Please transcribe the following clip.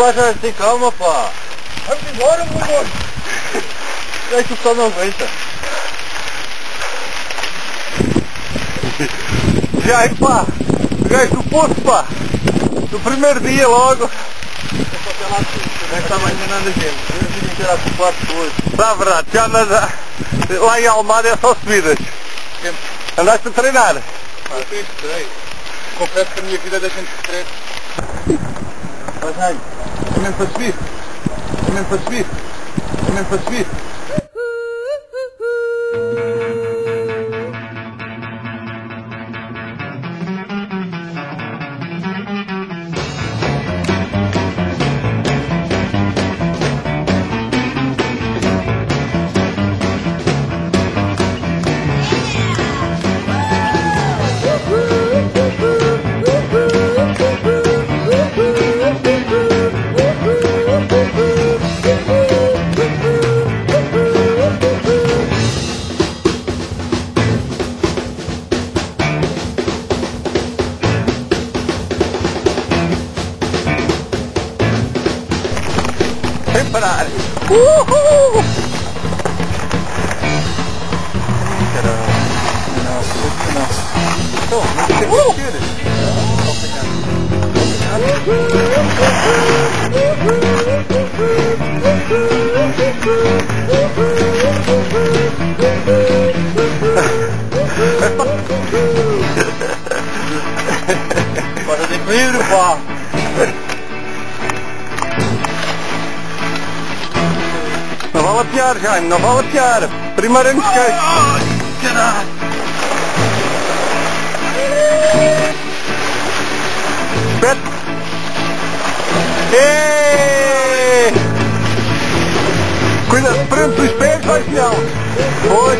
passa tem calma, pá. Vamos embora, meu amor. É que o sol não aguenta. Já é pá. Gajo do poço, pá. No primeiro dia logo. Já estava enganando a gente. Eu vim tirar com o quarto hoje. Está verdade, já andas a... lá em Almada é só subidas. Andaste a treinar. Ah, sim, sei. Confesso que a minha vida é da gente de stress. Mas ai, é mesmo para subir. É mesmo parar. Uhul! Caramba. Não, não. Então, pá. half jaar geheim, nog half jaar. Prima remskijf. Oh, caralho. Pet. Hey! Cuida, prende os pés, vai, filhão. Foi.